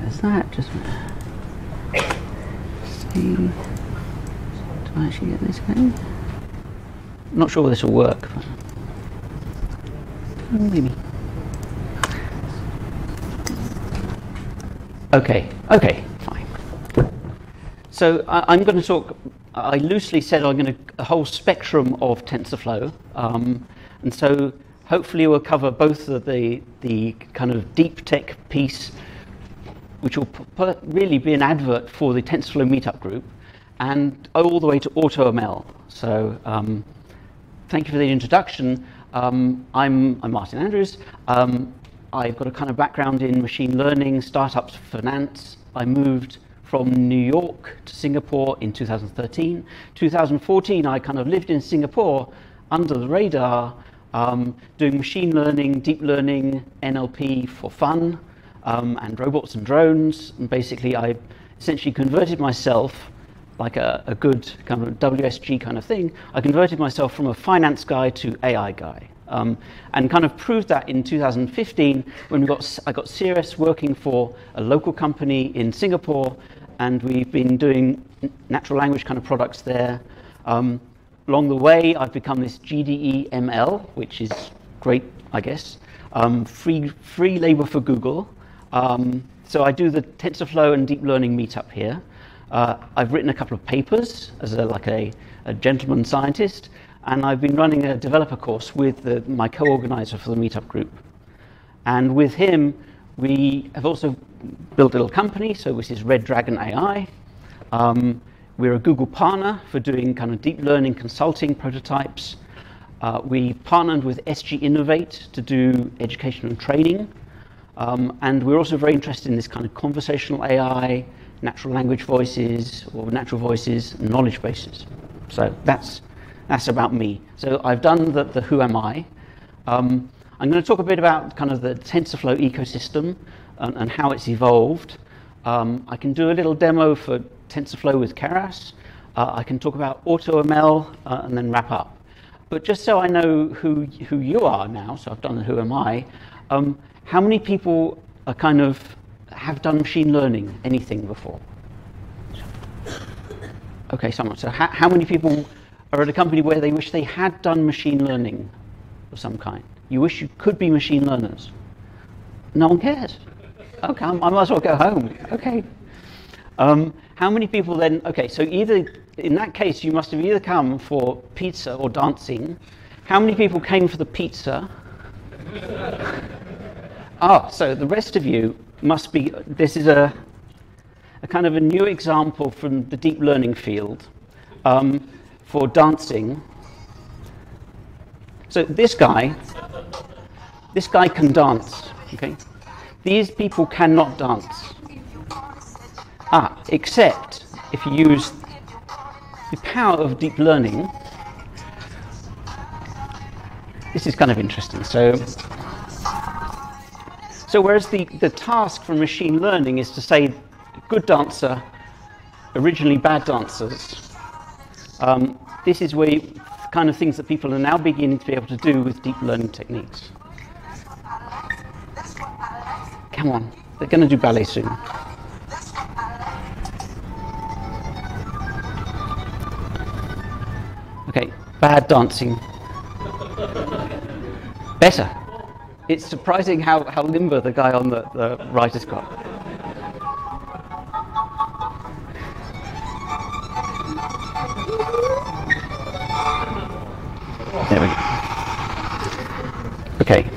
There's that. Just see. Do I actually get this going? Not sure this will work. Maybe. Okay, okay, fine. So I, am going to talk, I loosely said I'm going to, a whole spectrum of TensorFlow. Um, and so hopefully we'll cover both the, the, the kind of deep tech piece, which will really be an advert for the TensorFlow meetup group, and all the way to AutoML. So um, thank you for the introduction. Um, I'm, I'm, Martin Andrews. Um, I've got a kind of background in machine learning, startups, finance. I moved from New York to Singapore in 2013. 2014, I kind of lived in Singapore under the radar, um, doing machine learning, deep learning, NLP for fun, um, and robots and drones. And basically, I essentially converted myself like a, a, good kind of WSG kind of thing. I converted myself from a finance guy to AI guy. Um, and kind of proved that in 2015 when we got, I got Cirrus working for a local company in Singapore, and we've been doing natural language kind of products there. Um, along the way, I've become this GDE ML, which is great, I guess. Um, free, free labor for Google. Um, so I do the TensorFlow and deep learning meetup here. Uh, I've written a couple of papers as a, like a, a gentleman scientist, and I've been running a developer course with the, my co-organizer for the meetup group. And with him, we have also built a little company, so this is Red Dragon AI. Um, we're a Google partner for doing kind of deep learning consulting prototypes. Uh, we partnered with SG Innovate to do education and training. Um, and we're also very interested in this kind of conversational AI, natural language voices, or natural voices, knowledge bases. So that's that's about me. So I've done the, the who am I. Um, I'm going to talk a bit about kind of the TensorFlow ecosystem and, and how it's evolved. Um, I can do a little demo for TensorFlow with Keras. Uh, I can talk about AutoML uh, and then wrap up. But just so I know who, who you are now, so I've done the who am I, um, how many people are kind of have done machine learning, anything before? Okay, someone. So how, how many people are at a company where they wish they had done machine learning of some kind. You wish you could be machine learners. No one cares. Okay, I might as well go home. Okay. Um, how many people then? Okay, so either in that case, you must have either come for pizza or dancing. How many people came for the pizza? ah, so the rest of you must be. This is a, a kind of a new example from the deep learning field. Um, for dancing. So this guy, this guy can dance, okay? These people cannot dance. Ah, except if you use the power of deep learning. This is kind of interesting. So, so whereas the, the task for machine learning is to say, good dancer, originally bad dancers, um, this is where you, kind of things that people are now beginning to be able to do with deep learning techniques. Come on, they're going to do ballet soon. Okay, bad dancing. Better. It's surprising how, how limber the guy on the, the right has got. There we go. Okay.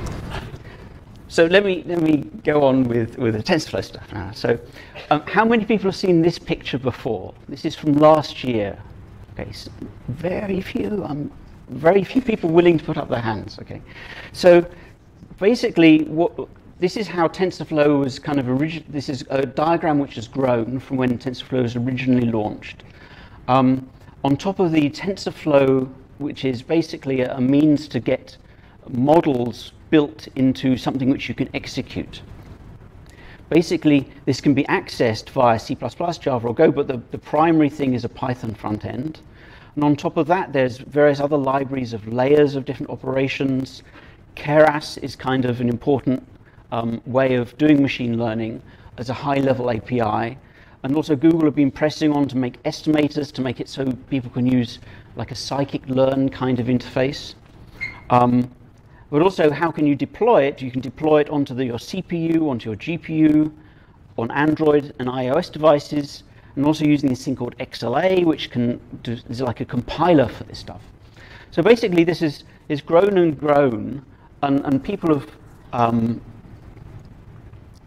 So let me let me go on with with the TensorFlow stuff now. So, um, how many people have seen this picture before? This is from last year. Okay, so very few. Um, very few people willing to put up their hands. Okay, so basically, what this is how TensorFlow was kind of original. This is a diagram which has grown from when TensorFlow was originally launched. Um, on top of the TensorFlow which is basically a, means to get models built into something which you can execute. Basically, this can be accessed via C++, Java, or Go, but the, the primary thing is a Python front end. And on top of that, there's various other libraries of layers of different operations. Keras is kind of an important um, way of doing machine learning. as a high-level API. And also Google have been pressing on to make estimators to make it so people can use like a scikit-learn kind of interface. Um, but also, how can you deploy it? You can deploy it onto the, your CPU, onto your GPU, on Android and iOS devices, and also using this thing called XLA, which can do, is like a compiler for this stuff. So basically, this is, is grown and grown, and, and people have um,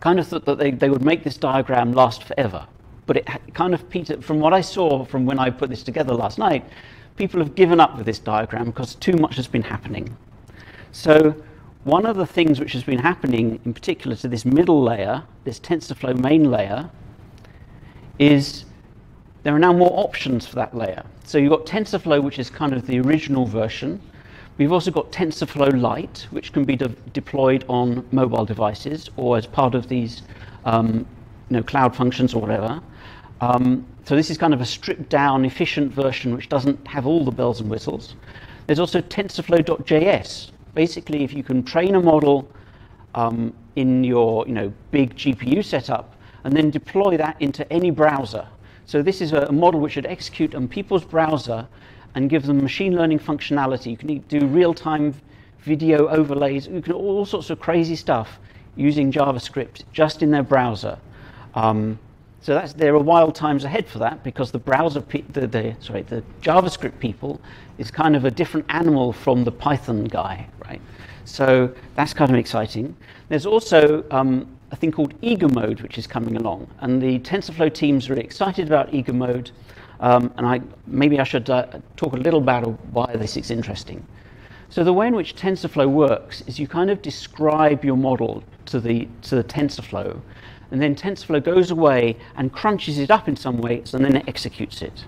kind of thought that they, they would make this diagram last forever. But it kind of, Peter, from what I saw from when I put this together last night, people have given up with this diagram because too much has been happening. So one of the things which has been happening, in particular to this middle layer, this TensorFlow main layer, is there are now more options for that layer. So you've got TensorFlow, which is kind of the original version. We've also got TensorFlow Lite, which can be de deployed on mobile devices or as part of these um, you know, cloud functions or whatever. Um, so this is kind of a stripped down, efficient version which doesn't have all the bells and whistles. There's also TensorFlow.js, basically, if you can train a model um, in your you know, big GPU setup and then deploy that into any browser. So this is a, a model which should execute on people's browser and give them machine learning functionality. You can do real-time video overlays. You can do all sorts of crazy stuff using JavaScript just in their browser. Um, so that's, there are wild times ahead for that because the browser, the, the, sorry, the JavaScript people is kind of a different animal from the Python guy, right? So that's kind of exciting. There's also um, a thing called eager mode, which is coming along. And the TensorFlow teams are excited about eager mode. Um, and I, maybe I should uh, talk a little about why this is interesting. So the way in which TensorFlow works is you kind of describe your model to the, to the TensorFlow and then TensorFlow goes away and crunches it up in some ways and then it executes it.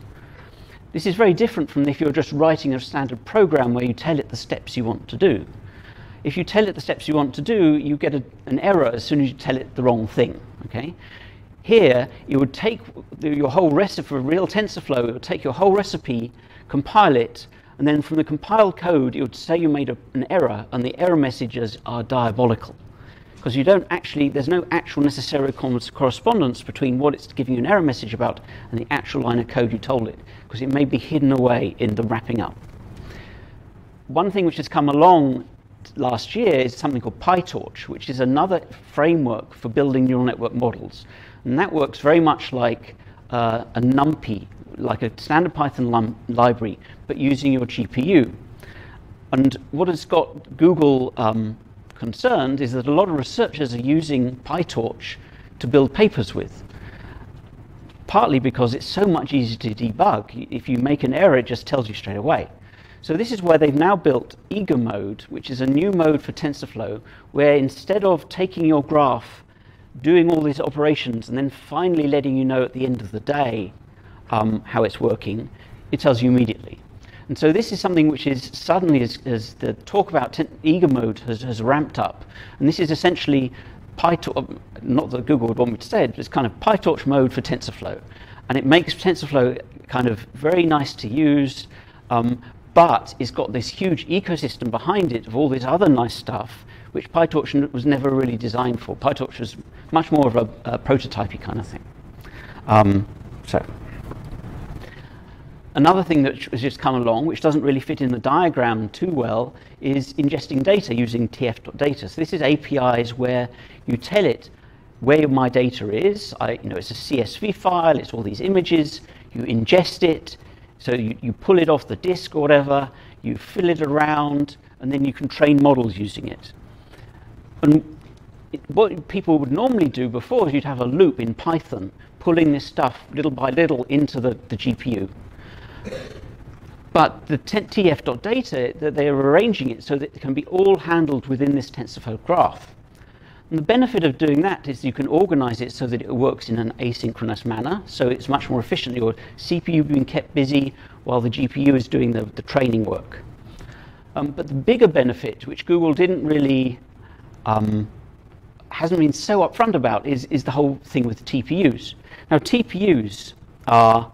This is very different from if you're just writing a standard program where you tell it the steps you want to do. If you tell it the steps you want to do, you get a, an error as soon as you tell it the wrong thing. Okay? Here, you would take your whole recipe for real TensorFlow, it would take your whole recipe, compile it, and then from the compiled code, it would say you made a, an error, and the error messages are diabolical because you don't actually, there's no actual necessary correspondence between what it's giving you an error message about and the actual line of code you told it, because it may be hidden away in the wrapping up. One thing which has come along last year is something called PyTorch, which is another framework for building neural network models. And that works very much like uh, a NumPy, like a standard Python library, but using your GPU. And what has got Google um, concerned is that a lot of researchers are using PyTorch to build papers with. Partly because it's so much easier to debug. If you make an error, it just tells you straight away. So this is where they've now built eager mode, which is a new mode for TensorFlow, where instead of taking your graph, doing all these operations, and then finally letting you know at the end of the day um, how it's working, it tells you immediately. And so this is something which is suddenly, as, as the talk about eager mode has, has ramped up, and this is essentially PyTorch, not that Google would want me to say it, but it's kind of PyTorch mode for TensorFlow. And it makes TensorFlow kind of very nice to use, um, but it's got this huge ecosystem behind it of all this other nice stuff, which PyTorch was never really designed for. PyTorch was much more of a, a prototypey kind of thing. Um, so. Another thing that has just come along, which doesn't really fit in the diagram too well, is ingesting data using tf.data. So this is APIs where you tell it where my data is. I, you know, it's a CSV file, it's all these images, you ingest it, so you, you pull it off the disk or whatever, you fill it around, and then you can train models using it. And what people would normally do before is you'd have a loop in Python, pulling this stuff little by little into the, the GPU. But the tf.data, that they are arranging it so that it can be all handled within this TensorFlow graph. And the benefit of doing that is you can organize it so that it works in an asynchronous manner, so it's much more efficient. Your CPU being kept busy while the GPU is doing the, the training work. Um, but the bigger benefit, which Google didn't really, um, hasn't been so upfront about, is, is the whole thing with TPUs. Now, TPUs are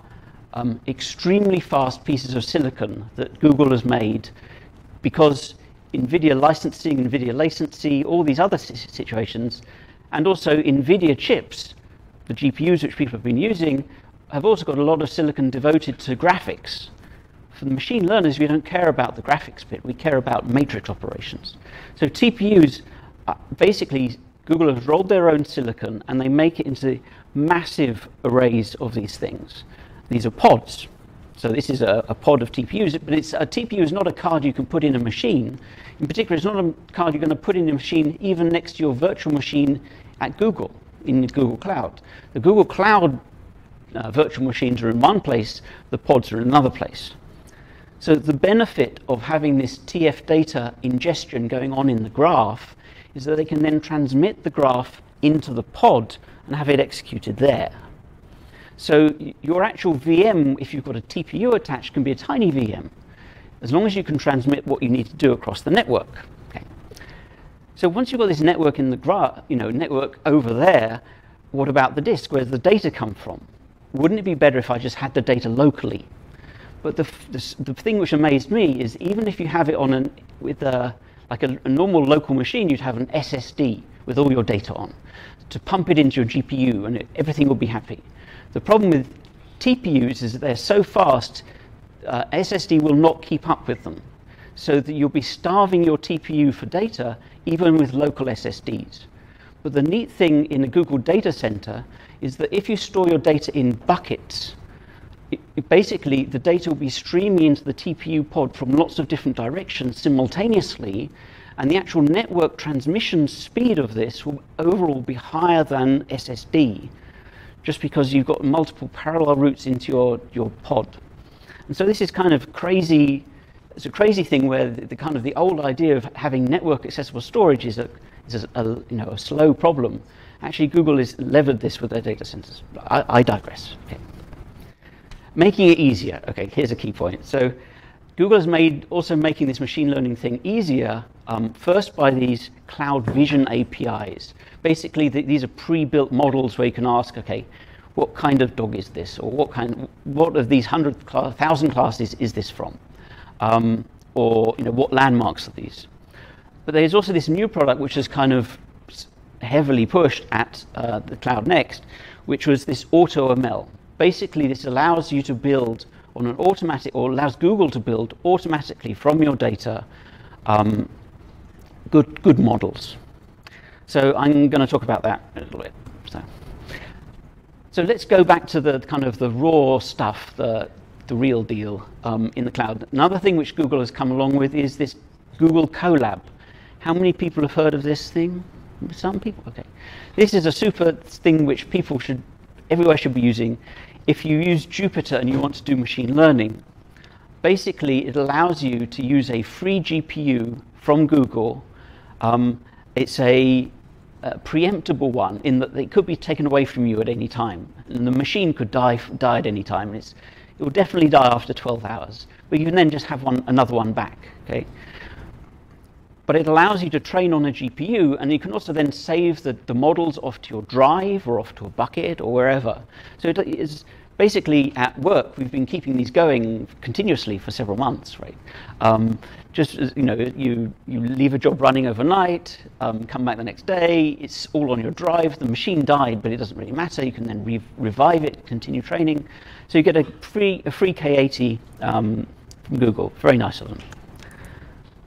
um, extremely fast pieces of silicon that Google has made because NVIDIA licensing, NVIDIA latency, all these other situations, and also NVIDIA chips the GPUs which people have been using have also got a lot of silicon devoted to graphics. For the machine learners, we don't care about the graphics bit, we care about matrix operations. So TPUs, basically, Google has rolled their own silicon and they make it into massive arrays of these things. These are pods. So this is a, a, pod of TPUs, but it's, a TPU is not a card you can put in a machine. In particular, it's not a card you're going to put in a machine even next to your virtual machine at Google, in the Google Cloud. The Google Cloud uh, virtual machines are in one place, the pods are in another place. So the benefit of having this TF data ingestion going on in the graph is that they can then transmit the graph into the pod and have it executed there. So your actual VM, if you've got a TPU attached, can be a tiny VM, as long as you can transmit what you need to do across the network. Okay. So once you've got this network in the graph, you know, network over there, what about the disk? Where does the data come from? Wouldn't it be better if I just had the data locally? But the, the, the thing which amazed me is even if you have it on an, with a, like a, a normal local machine, you'd have an SSD with all your data on to pump it into your GPU and it, everything will be happy. The problem with TPUs is that they're so fast, uh, SSD will not keep up with them. So that you'll be starving your TPU for data even with local SSDs. But the neat thing in a Google data center is that if you store your data in buckets, it, basically the data will be streaming into the TPU pod from lots of different directions simultaneously, and the actual network transmission speed of this will overall be higher than SSD, just because you've got multiple parallel routes into your, your pod. And so this is kind of crazy, it's a crazy thing where the, the kind of the old idea of having network accessible storage is a, is a, a you know, a slow problem. Actually, Google has levered this with their data centers. I, I digress. Okay. Making it easier. Okay, here's a key point. So Google has made also making this machine learning thing easier um, first by these Cloud Vision APIs. Basically, the, these are pre-built models where you can ask, okay, what kind of dog is this, or what kind, what of these hundred thousand classes is this from, um, or you know, what landmarks are these? But there's also this new product which is kind of heavily pushed at uh, the Cloud Next, which was this AutoML. Basically, this allows you to build on an automatic, or allows Google to build automatically from your data um, good, good models. So I'm going to talk about that a little bit. So, so let's go back to the kind of the raw stuff, the, the real deal um, in the cloud. Another thing which Google has come along with is this Google Colab. How many people have heard of this thing? Some people, okay. This is a super thing which people should, everywhere should be using. If you use Jupyter and you want to do machine learning, basically it allows you to use a free GPU from Google. Um, it's a, a, preemptible one in that it could be taken away from you at any time. And the machine could die, die at any time. It's, it will definitely die after 12 hours. But you can then just have one, another one back. Okay? but it allows you to train on a GPU, and you can also then save the, the models off to your drive or off to a bucket or wherever. So it is basically at work, we've been keeping these going continuously for several months, right? Um, just as, you know, you, you leave a job running overnight, um, come back the next day, it's all on your drive, the machine died, but it doesn't really matter, you can then re revive it, continue training. So you get a free, a free K80 um, from Google, very nice of them.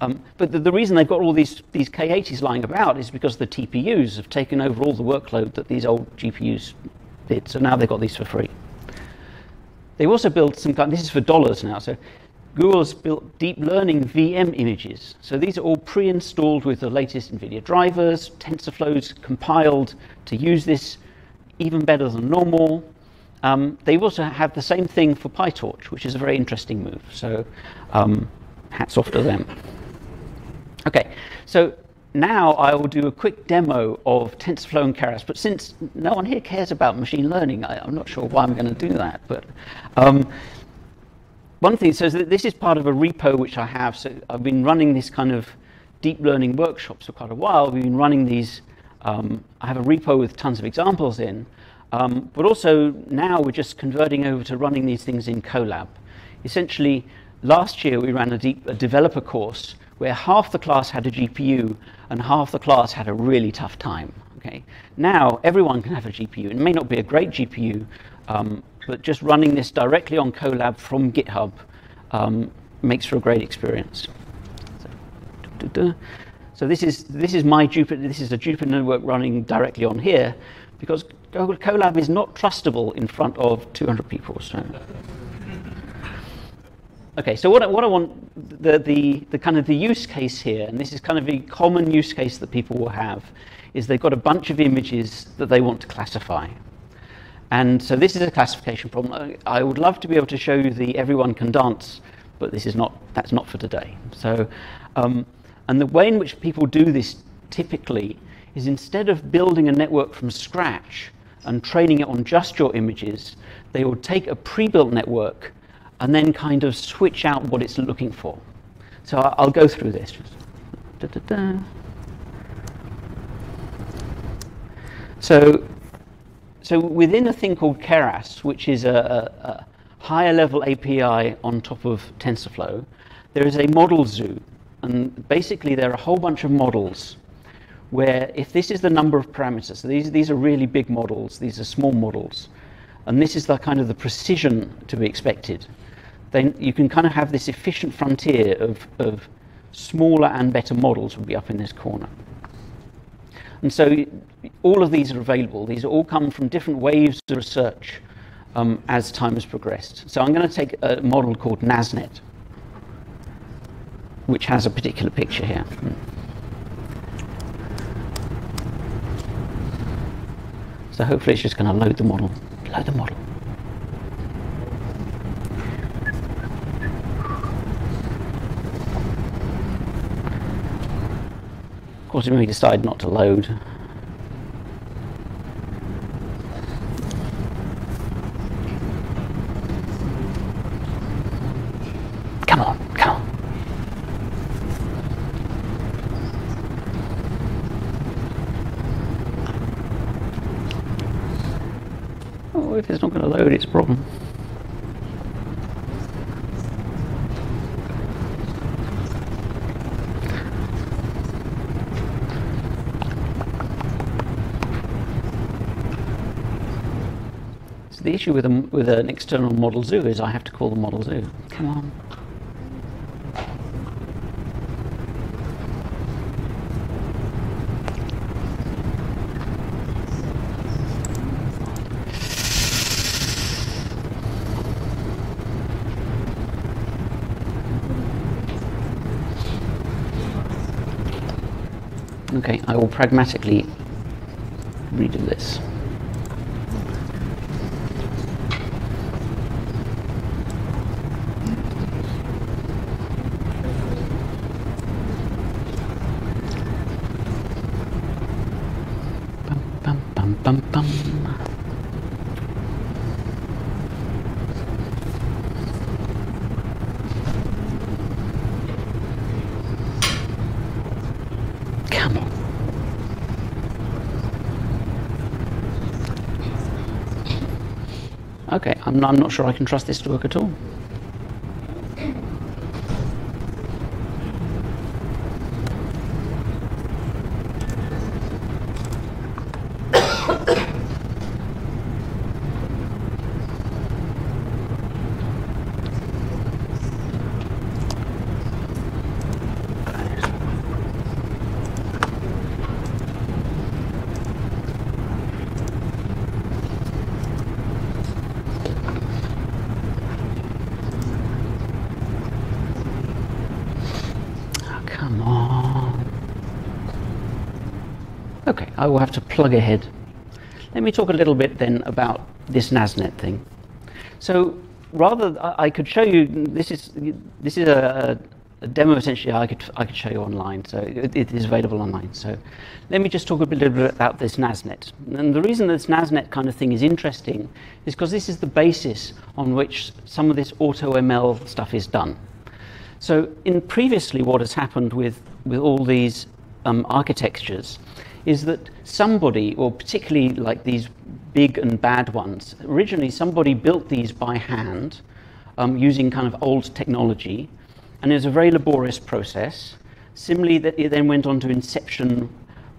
Um, but the, the, reason they've got all these, these K80s lying about is because the TPUs have taken over all the workload that these old GPUs did. So now they've got these for free. They also built some kind, this is for dollars now. So Google's built deep learning VM images. So these are all pre-installed with the latest NVIDIA drivers, TensorFlows compiled to use this even better than normal. Um, they also have the same thing for PyTorch, which is a very interesting move. So um, hats off to them. Okay, so now I will do a quick demo of TensorFlow and Keras, but since no one here cares about machine learning, I, am not sure why I'm going to do that. But um, one thing, so that this is part of a repo which I have. So I've been running this kind of deep learning workshops for quite a while. We've been running these, um, I have a repo with tons of examples in, um, but also now we're just converting over to running these things in Colab. Essentially, last year we ran a, deep, a developer course where half the class had a GPU and half the class had a really tough time. Okay. Now everyone can have a GPU. It may not be a great GPU, um, but just running this directly on Colab from GitHub um, makes for a great experience. So, so, this is this is my Jupyter. This is a Jupyter network running directly on here, because Colab is not trustable in front of 200 people. So. Okay, so what I, what I want, the, the, the kind of the use case here, and this is kind of a common use case that people will have, is they've got a bunch of images that they want to classify. And so this is a classification problem. I would love to be able to show you the everyone can dance, but this is not, that's not for today. So, um, and the way in which people do this typically is instead of building a network from scratch and training it on just your images, they will take a pre-built network and then kind of switch out what it's looking for. So I'll go through this. So, so within a thing called Keras, which is a, a, a higher level API on top of TensorFlow, there is a model zoo. And basically, there are a whole bunch of models where if this is the number of parameters, so these, these are really big models, these are small models, and this is the kind of the precision to be expected then you can kind of have this efficient frontier of, of smaller and better models will be up in this corner. And so all of these are available. These all come from different waves of research um, as time has progressed. So I'm going to take a model called NASNet, which has a particular picture here. So hopefully it's just going to load the model. Load the model. Course, it may decide not to load. Come on, come on. Oh, if it's not going to load, it's a problem. the issue with, an external model zoo is I have to call the model zoo. Come on. Okay, I will pragmatically redo this. bum, bum. Come on. Okay, I'm not, sure I can trust this to work at all. Okay, I will have to plug ahead. Let me talk a little bit then about this NASNet thing. So rather, I could show you, this is, this is a, a demo essentially I could, I could show you online, so it, it is available online. So let me just talk a little bit about this NASNet. And the reason this NASNet kind of thing is interesting is because this is the basis on which some of this AutoML stuff is done. So in previously what has happened with, with all these um, architectures is that somebody, or particularly like these big and bad ones, originally somebody built these by hand um, using kind of old technology, and it was a very laborious process. Similarly, that it then went on to inception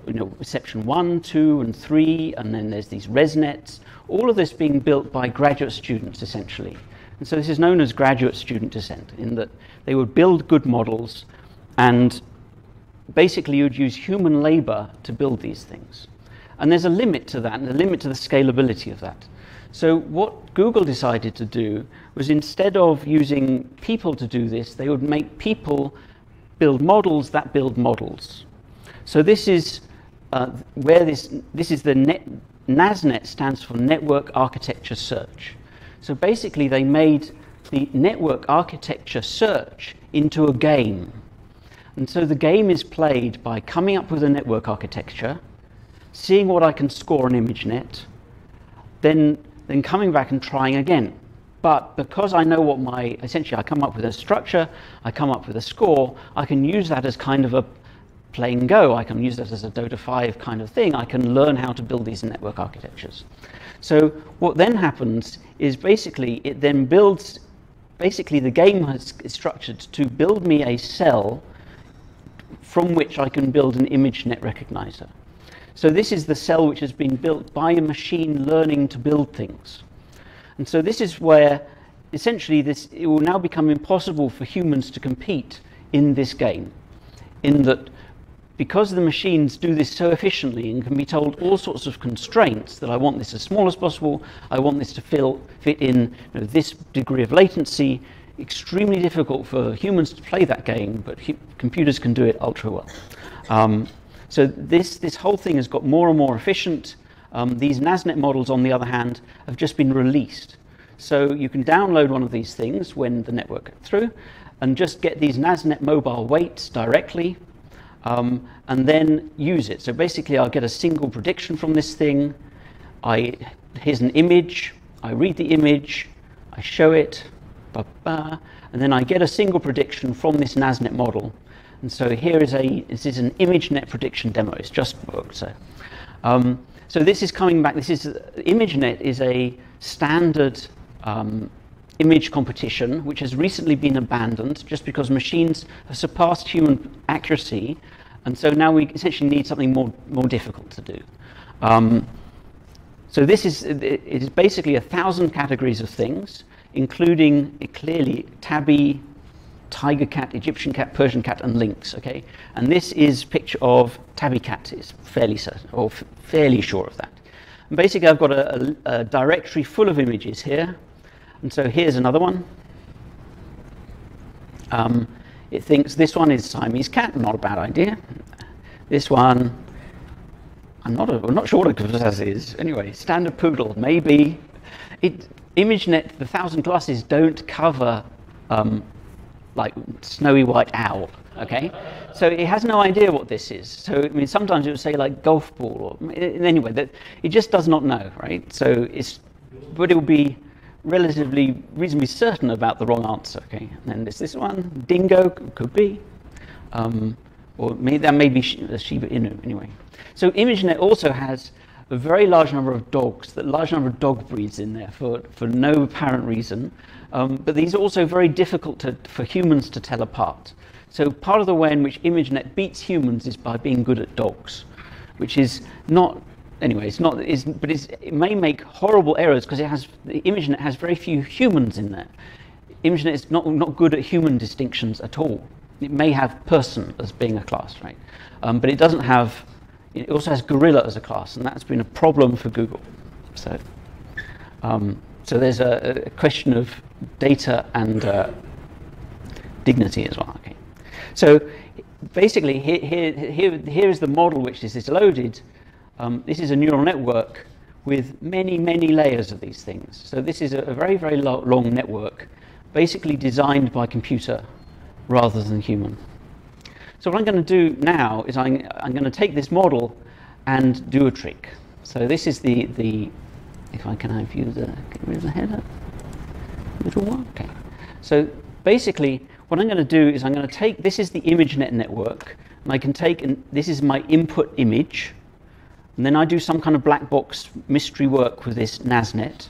you know, reception one, two, and three, and then there's these ResNets. All of this being built by graduate students, essentially. And so this is known as graduate student descent, in that they would build good models, and basically you'd use human labor to build these things. And there's a limit to that, and a limit to the scalability of that. So what Google decided to do was instead of using people to do this, they would make people build models that build models. So this is uh, where this, this is the net, NASNet stands for Network Architecture Search. So basically they made the network architecture search into a game. And so the game is played by coming up with a network architecture, seeing what I can score on ImageNet, then, then coming back and trying again. But because I know what my, essentially I come up with a structure, I come up with a score, I can use that as kind of a plain go. I can use that as a Dota 5 kind of thing. I can learn how to build these network architectures. So what then happens is basically it then builds, basically the game is structured to build me a cell from which I can build an ImageNet recognizer. So this is the cell which has been built by a machine learning to build things. And so this is where essentially this, it will now become impossible for humans to compete in this game. In that because the machines do this so efficiently and can be told all sorts of constraints that I want this as small as possible, I want this to fill, fit in you know, this degree of latency, extremely difficult for humans to play that game, but computers can do it ultra well. Um, so this, this whole thing has got more and more efficient. Um, these NASNet models, on the other hand, have just been released. So you can download one of these things when the network goes through and just get these NASNet mobile weights directly um, and then use it. So basically I'll get a single prediction from this thing. I, here's an image, I read the image, I show it, bah, bah, and then I get a single prediction from this NASNet model. And so here is a, this is an ImageNet prediction demo, it's just worked. So. Um, so this is coming back. This is ImageNet is a standard um, image competition which has recently been abandoned just because machines have surpassed human accuracy, and so now we essentially need something more more difficult to do. Um, so this is it is basically a thousand categories of things, including clearly tabby, tiger cat, Egyptian cat, Persian cat, and lynx. Okay, and this is picture of tabby cat. Is fairly certain, or fairly sure of that. And basically, I've got a, a, a directory full of images here, and so here's another one. Um, it thinks this one is Siamese cat, not a bad idea. This one, I'm not, a, I'm not sure what a is. Anyway, standard poodle, maybe. It, ImageNet, the thousand classes don't cover um, like snowy white owl, okay? So it has no idea what this is. So, I mean, sometimes it would say like golf ball, or anyway, that it just does not know, right? So it's, but it will be relatively, reasonably certain about the wrong answer, okay? And then there's this one, dingo, could be, um, or may, that may be Shiba Inu, anyway. So ImageNet also has a very large number of dogs, that large number of dog breeds in there for, for no apparent reason. Um, but these are also very difficult to, for humans to tell apart. So part of the way in which ImageNet beats humans is by being good at dogs, which is not anyway. It's not, it's, but it's, it may make horrible errors because it has the ImageNet has very few humans in there. ImageNet is not not good at human distinctions at all. It may have person as being a class, right? Um, but it doesn't have it also has gorilla as a class, and that's been a problem for Google. So, um, so there's a, a, question of data and uh, dignity as well. Okay. So basically, here, here, here, here is the model which is loaded. Um, this is a neural network with many, many layers of these things. So this is a, a very, very lo long network, basically designed by computer rather than human. So what I'm going to do now is I'm, I'm going to take this model and do a trick. So this is the, the if I can have you the, get rid of the header, little one, okay. So basically what I'm going to do is I'm going to take, this is the ImageNet network, and I can take, and this is my input image, and then I do some kind of black box mystery work with this NASNet,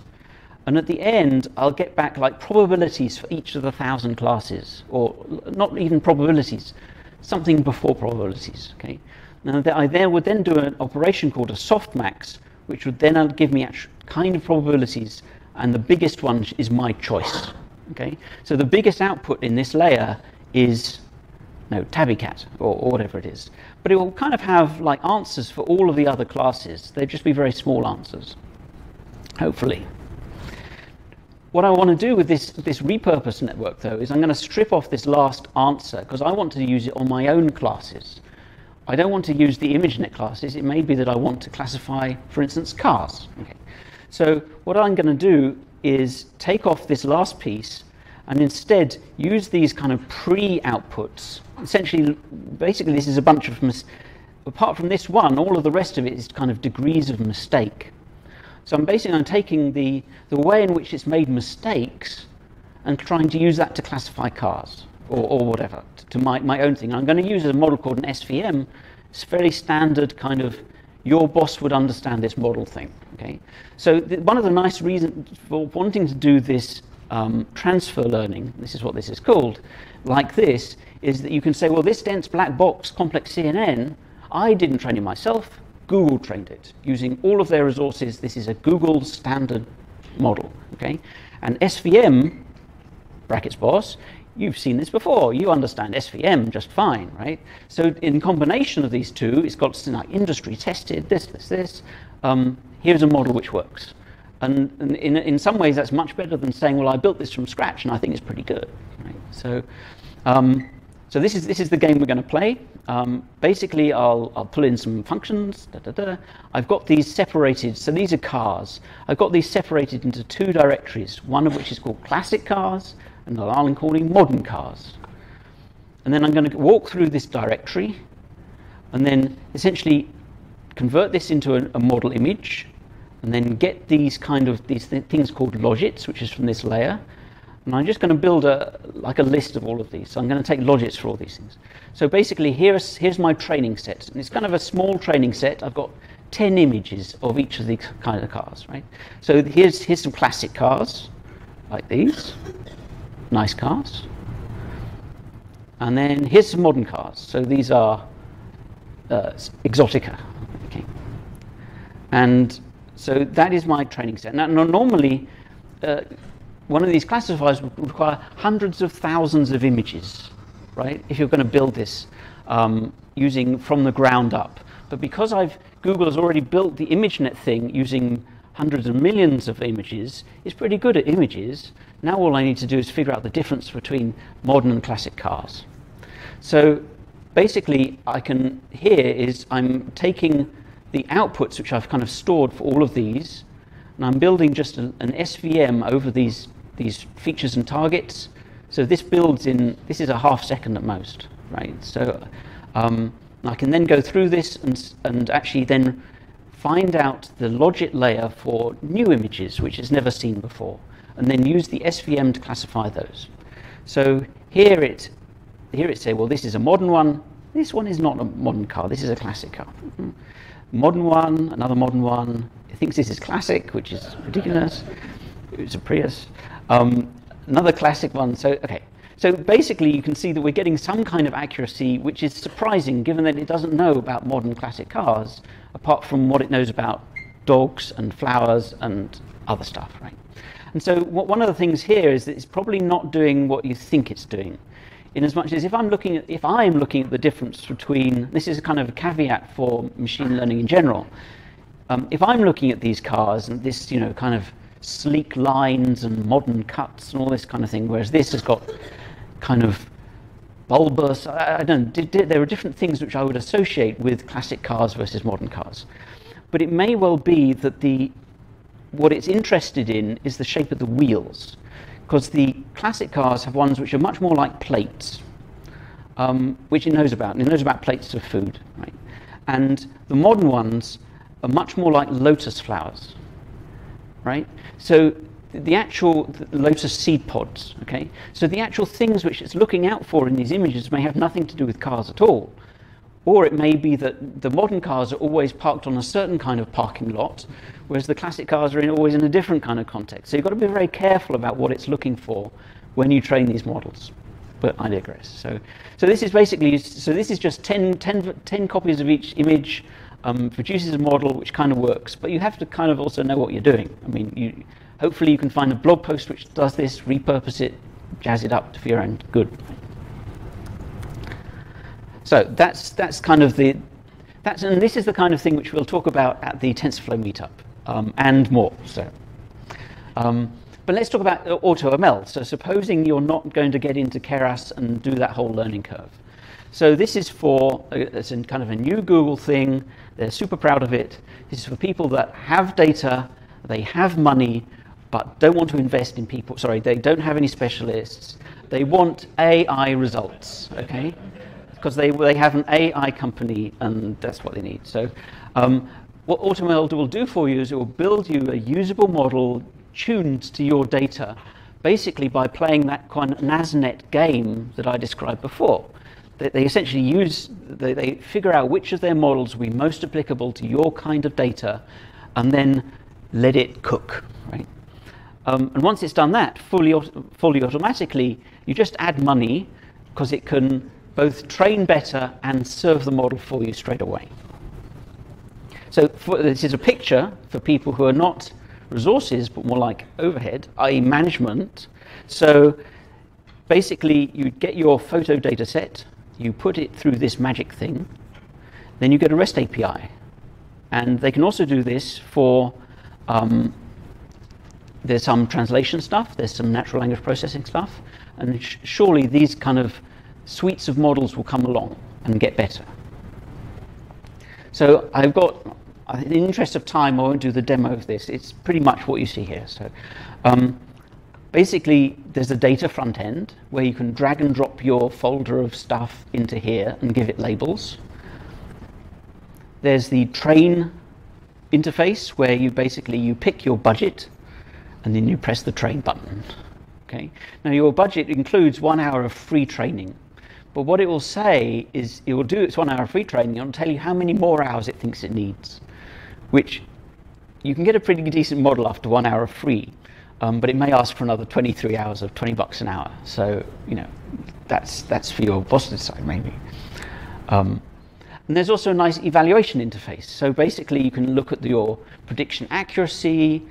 and at the end, I'll get back like probabilities for each of the thousand classes, or not even probabilities, something before probabilities. Okay, Now, I there would then do an operation called a softmax, which would then uh, give me kind of probabilities, and the biggest one is my choice. Okay, so the biggest output in this layer is no tabbycat or, or whatever it is, but it will kind of have like answers for all of the other classes. They'd just be very small answers, hopefully. What I want to do with this, this repurpose network, though, is I'm going to strip off this last answer because I want to use it on my own classes. I don't want to use the ImageNet classes. It may be that I want to classify, for instance, cars. Okay. So what I'm going to do is take off this last piece and instead use these kind of pre-outputs. Essentially, basically, this is a bunch of, apart from this one, all of the rest of it is kind of degrees of mistake. So I'm basically I'm taking the, the way in which it's made mistakes and trying to use that to classify cars or, or whatever, to, to my, my own thing. I'm going to use a model called an SVM. It's very standard kind of your boss would understand this model thing. Okay, so the, one of the nice reasons for wanting to do this um, transfer learning, this is what this is called, like this, is that you can say, well, this dense black box complex CNN, I didn't train it myself. Google trained it using all of their resources. This is a Google standard model, okay? And SVM, brackets boss, you've seen this before. You understand SVM just fine, right? So in combination of these two, it's got like industry tested, this, this, this. Um, here's a model which works. And, and in, in some ways, that's much better than saying, well, I built this from scratch and I think it's pretty good, right? So, um, so this is, this is the game we're going to play. Um, basically, I'll, I'll pull in some functions. Da, da, da. I've got these separated, so these are cars. I've got these separated into two directories, one of which is called classic cars, and I'm calling modern cars. And then I'm going to walk through this directory, and then essentially convert this into a, a model image, and then get these kind of these th things called logits, which is from this layer, and I'm just going to build a, like a list of all of these. So I'm going to take logits for all these things. So basically, here's, here's my training set. And it's kind of a small training set. I've got 10 images of each of these kind of cars, right? So here's, here's some classic cars, like these. Nice cars. And then here's some modern cars. So these are uh, Exotica. Okay. And so that is my training set. Now, normally, uh, one of these classifiers would require hundreds of thousands of images, right? If you're going to build this um, using from the ground up. But because I've Google has already built the ImageNet thing using hundreds of millions of images, it's pretty good at images. Now all I need to do is figure out the difference between modern and classic cars. So basically, I can here is I'm taking the outputs which I've kind of stored for all of these, and I'm building just an, an SVM over these these features and targets. So this builds in, this is a half second at most, right? So um, I can then go through this and, and actually then find out the logit layer for new images, which is never seen before, and then use the SVM to classify those. So here it, here it say, well, this is a modern one. This one is not a modern car. This is a classic car. Mm-hmm. Modern one, another modern one. It thinks this is classic, which is ridiculous. It's a Prius. Um, another classic one. So, okay. So basically, you can see that we're getting some kind of accuracy, which is surprising given that it doesn't know about modern classic cars, apart from what it knows about dogs and flowers and other stuff, right? And so one of the things here is that it's probably not doing what you think it's doing. In as much as if I'm looking at, if I'm looking at the difference between, this is a kind of a caveat for machine learning in general. Um, if I'm looking at these cars and this, you know, kind of sleek lines and modern cuts and all this kind of thing, whereas this has got kind of bulbous. I, I don't. know. there are different things which I would associate with classic cars versus modern cars, but it may well be that the what it's interested in is the shape of the wheels, because the classic cars have ones which are much more like plates, um, which it knows about. And it knows about plates of food, right? And the modern ones are much more like lotus flowers right? So the actual lotus seed pods, okay? So the actual things which it's looking out for in these images may have nothing to do with cars at all. Or it may be that the modern cars are always parked on a certain kind of parking lot, whereas the classic cars are in, always in a different kind of context. So you've got to be very careful about what it's looking for when you train these models. expert ideogress. So, so this is basically, so this is just 10, 10, 10 copies of each image, um, produces a model which kind of works, but you have to kind of also know what you're doing. I mean, you, hopefully you can find a blog post which does this, repurpose it, jazz it up for your own good. So that's, that's kind of the, that's, and this is the kind of thing which we'll talk about at the TensorFlow meetup um, and more. So, um, but let's talk about AutoML. So supposing you're not going to get into Keras and do that whole learning curve. So this is for, uh, it's in kind of a new Google thing. They're super proud of it. This is for people that have data, they have money, but don't want to invest in people. Sorry, they don't have any specialists. They want AI results, okay? Because they, they have an AI company and that's what they need. So um, what AutoML will do for you is it will build you a usable model tuned to your data, basically by playing that kind of NASNet game that I described before. They, essentially use, they, they figure out which of their models will be most applicable to your kind of data, and then let it cook, right? Um, and once it's done that fully, fully automatically, you just add money because it can both train better and serve the model for you straight away. So for, this is a picture for people who are not resources, but more like overhead, i.e. management. So basically you get your photo data set, you put it through this magic thing, then you get a REST API. And they can also do this for, um, there's some translation stuff, there's some natural language processing stuff, and sh surely these kind of suites of models will come along and get better. So I've got, in the interest of time, I won't do the demo of this. It's pretty much what you see here. So um, basically, there's a data front end where you can drag and drop your folder of stuff into here and give it labels. There's the train interface where you basically you pick your budget and then you press the train button. Okay. Now your budget includes one hour of free training. But what it will say is it will do its one hour free training and tell you how many more hours it thinks it needs, which you can get a pretty decent model after one hour of free, um, but it may ask for another 23 hours of 20 bucks an hour. So, you know, that's, that's for your boss to decide maybe. Um, and there's also a nice evaluation interface. So basically you can look at your prediction accuracy,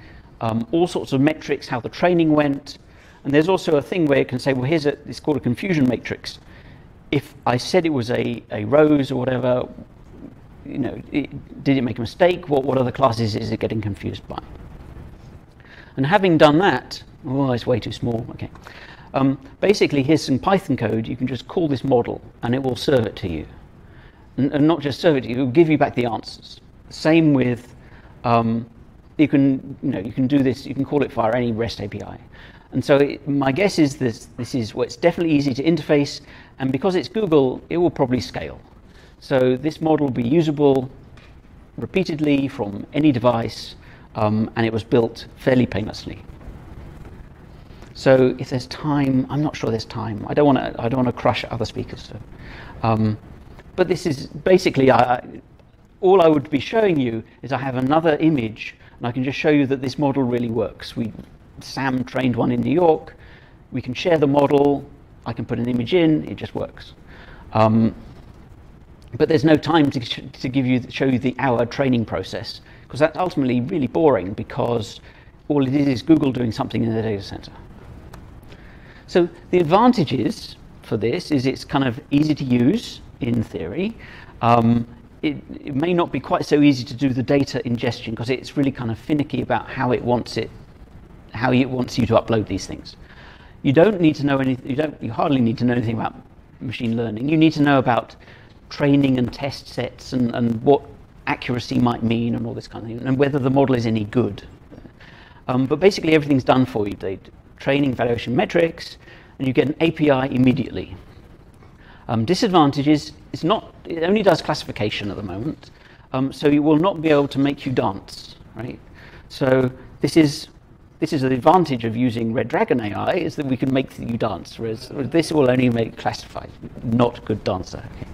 um, all sorts of metrics, how the training went. And there's also a thing where you can say, well, here's a, it's called a confusion matrix if I said it was a, a rose or whatever, you know, it, did it make a mistake? What, what other classes is it getting confused by? And having done that, oh, it's way too small, okay. Um, basically, here's some Python code. You can just call this model, and it will serve it to you. And, and not just serve it to you, it will give you back the answers. Same with, um, you can, you know, you can do this, you can call it via any REST API. And so it, my guess is this, this is well, it's definitely easy to interface, and because it's Google, it will probably scale. So this model will be usable repeatedly from any device, um, and it was built fairly painlessly. So if there's time, I'm not sure there's time. I don't want to. I don't want to crush other speakers. So. Um, but this is basically I, all I would be showing you is I have another image, and I can just show you that this model really works. We Sam trained one in New York. We can share the model. I can put an image in. It just works. Um, but there's no time to, to give you show you the hour training process because that's ultimately really boring because all it is is Google doing something in the data center. So the advantages for this is it's kind of easy to use in theory. Um, it, it, may not be quite so easy to do the data ingestion because it's really kind of finicky about how it wants it how it wants you to upload these things. You don't need to know anything, you, don't, you hardly need to know anything about machine learning. You need to know about training and test sets and, and what accuracy might mean and all this kind of thing, and whether the model is any good. Um, but basically, everything's done for you. They training, valuation metrics, and you get an API immediately. Um, disadvantages, it's not, it only does classification at the moment, um, so it will not be able to make you dance, right? So this is this is the advantage of using Red Dragon AI is that we can make you dance, whereas this will only make classified, not good dancer. Okay.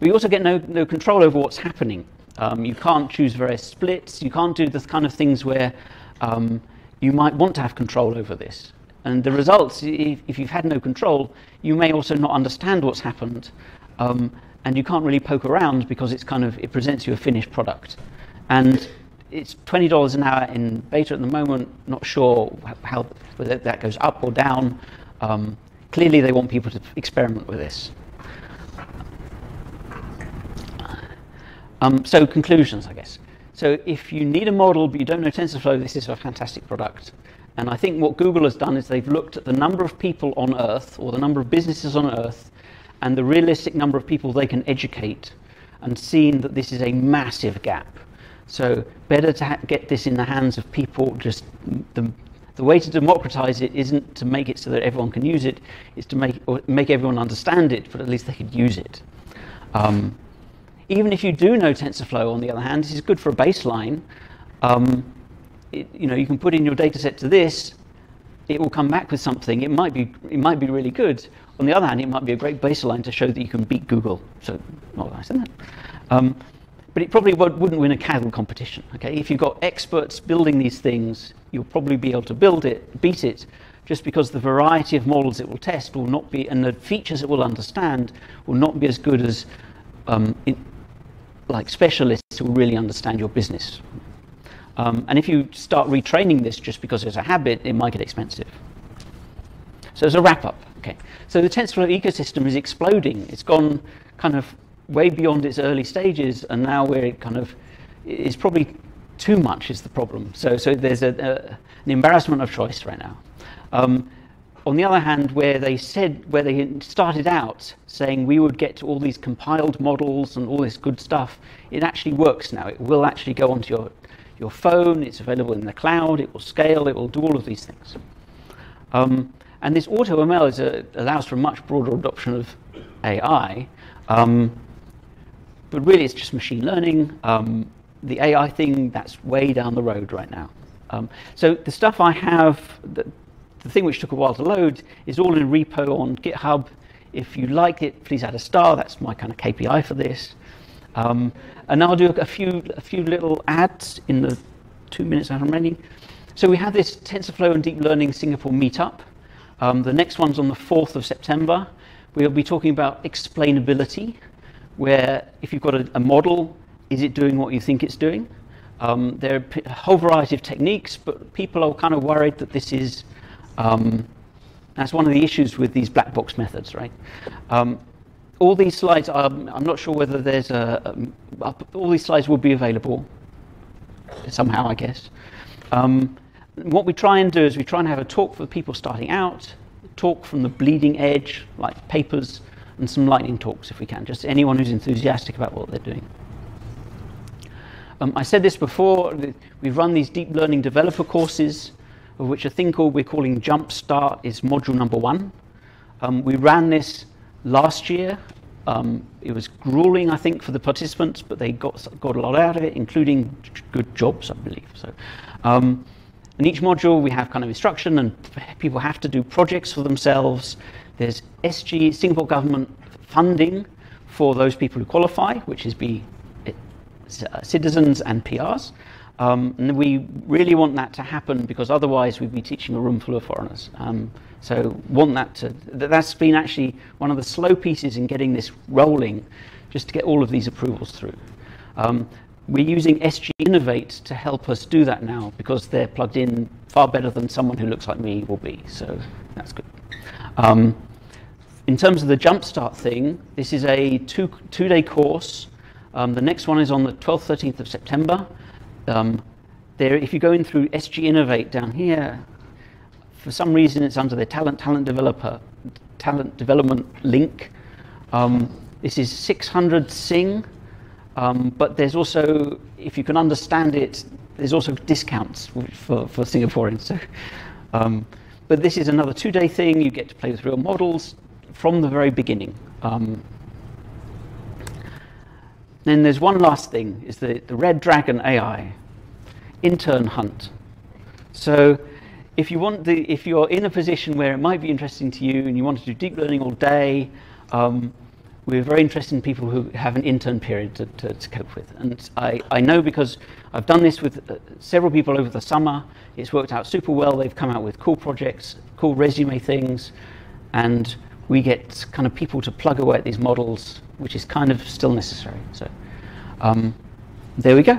We also get no, no control over what's happening. Um, you can't choose various splits. You can't do the kind of things where um, you might want to have control over this. And the results, if, if you've had no control, you may also not understand what's happened. Um, and you can't really poke around because it's kind of, it presents you a finished product. And it's $20 an hour in beta at the moment, not sure how, whether that goes up or down. Um, clearly they want people to experiment with this. Um, so conclusions, I guess. So if you need a model but you don't know TensorFlow, this is a fantastic product. And I think what Google has done is they've looked at the number of people on Earth or the number of businesses on Earth and the realistic number of people they can educate and seen that this is a massive gap. So better to get this in the hands of people. Just the, the way to democratize it isn't to make it so that everyone can use it, it's to make, make everyone understand it, but at least they could use it. Um, even if you do know TensorFlow, on the other hand, this is good for a baseline. Um, it, you know, you can put in your data set to this, it will come back with something. It might be, it might be really good. On the other hand, it might be a great baseline to show that you can beat Google. So, not nice, isn't it? Um, but it probably wouldn't win a Kaggle competition. Okay, if you've got experts building these things, you'll probably be able to build it, beat it, just because the variety of models it will test will not be, and the features it will understand will not be as good as um, in, like specialists who really understand your business. Um, and if you start retraining this just because it's a habit, it might get expensive. So as a wrap up, okay. So the TensorFlow ecosystem is exploding. It's gone kind of way beyond its early stages, and now we're kind of, it's probably too much is the problem. So, so there's a, a, an embarrassment of choice right now. Um, on the other hand, where they said, where they started out saying we would get to all these compiled models and all this good stuff, it actually works now. It will actually go onto your, your phone, it's available in the cloud, it will scale, it will do all of these things. Um, and this AutoML is a, allows for a much broader adoption of AI. Um, but really, it's just machine learning. Um, the AI thing, that's way down the road right now. Um, so the stuff I have, the, the thing which took a while to load, is all in repo on GitHub. If you like it, please add a star. That's my kind of KPI for this. Um, and I'll do a few, a few little ads in the two minutes I'm remaining. So we have this TensorFlow and Deep Learning Singapore meetup. Um, the next one's on the 4th of September. We'll be talking about explainability, where if you've got a, a model, is it doing what you think it's doing? Um, there are a whole variety of techniques, but people are kind of worried that this is, um, that's one of the issues with these black box methods, right? Um, all these slides, are, I'm not sure whether there's a, um, all these slides will be available somehow, I guess. Um, what we try and do is we try and have a talk for people starting out, talk from the bleeding edge, like papers, and some lightning talks if we can, just anyone who's enthusiastic about what they're doing. Um, I said this before, we've run these deep learning developer courses, of which a thing called we're calling Jumpstart is module number one. Um, we ran this last year. Um, it was grueling, I think, for the participants, but they got, got a lot out of it, including good jobs, I believe. So, um, in each module, we have kind of instruction, and people have to do projects for themselves. There's SG, Singapore government funding for those people who qualify, which is be uh, citizens and PRs. Um, and we really want that to happen because otherwise we'd be teaching a room full of foreigners. Um, so want that to, that's been actually one of the slow pieces in getting this rolling, just to get all of these approvals through. Um, we're using SG Innovate to help us do that now because they're plugged in far better than someone who looks like me will be. So that's good. Um, in terms of the Jumpstart thing, this is a two, two-day course. Um, the next one is on the 12th, 13th of September. Um, there, if you go in through SG Innovate down here, for some reason it's under the talent talent developer talent development link. Um, this is 600 Sing. Um, but there's also, if you can understand it, there's also discounts for, for Singaporeans. So, um, but this is another two-day thing. You get to play with real models from the very beginning. Um, then there's one last thing, is the, the Red Dragon AI, intern hunt. So if you want the, if you're in a position where it might be interesting to you and you want to do deep learning all day, um, we're very interested in people who have an intern period to, to, to cope with. And I, I know because I've done this with uh, several people over the summer. It's worked out super well. They've come out with cool projects, cool resume things, and we get kind of people to plug away at these models, which is kind of still necessary. So um, there we go.